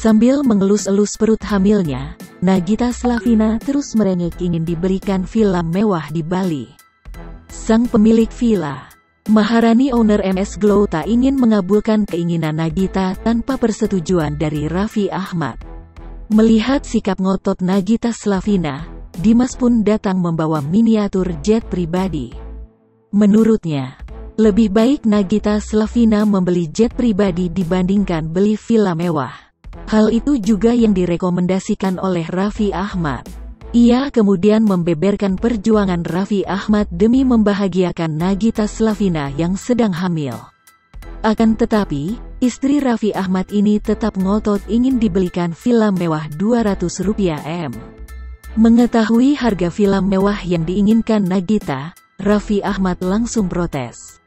Sambil mengelus-elus perut hamilnya, Nagita Slavina terus merengek ingin diberikan villa mewah di Bali. Sang pemilik villa, Maharani owner MS Glow tak ingin mengabulkan keinginan Nagita tanpa persetujuan dari Raffi Ahmad. Melihat sikap ngotot Nagita Slavina, Dimas pun datang membawa miniatur jet pribadi. Menurutnya, lebih baik Nagita Slavina membeli jet pribadi dibandingkan beli villa mewah. Hal itu juga yang direkomendasikan oleh Raffi Ahmad. Ia kemudian membeberkan perjuangan Raffi Ahmad demi membahagiakan Nagita Slavina yang sedang hamil. Akan tetapi, istri Raffi Ahmad ini tetap ngotot ingin dibelikan villa mewah 200 rupiah M. Mengetahui harga villa mewah yang diinginkan Nagita, Raffi Ahmad langsung protes.